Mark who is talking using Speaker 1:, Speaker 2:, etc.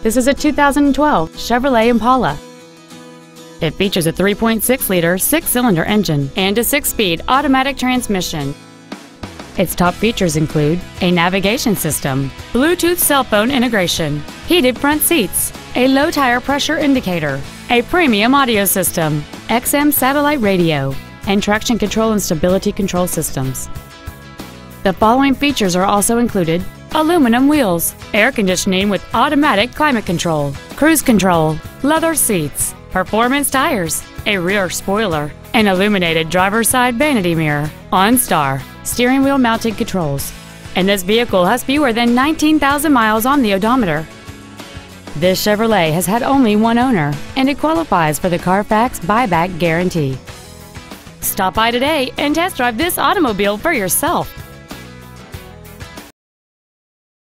Speaker 1: This is a 2012 Chevrolet Impala. It features a 3.6-liter six-cylinder engine and a six-speed automatic transmission. Its top features include a navigation system, Bluetooth cell phone integration, heated front seats, a low tire pressure indicator, a premium audio system, XM satellite radio, and traction control and stability control systems. The following features are also included aluminum wheels, air conditioning with automatic climate control, cruise control, leather seats, performance tires, a rear spoiler, an illuminated driver's side vanity mirror, OnStar, steering wheel mounted controls, and this vehicle has fewer than 19,000 miles on the odometer. This Chevrolet has had only one owner, and it qualifies for the Carfax buyback guarantee. Stop by today and test drive this automobile for yourself.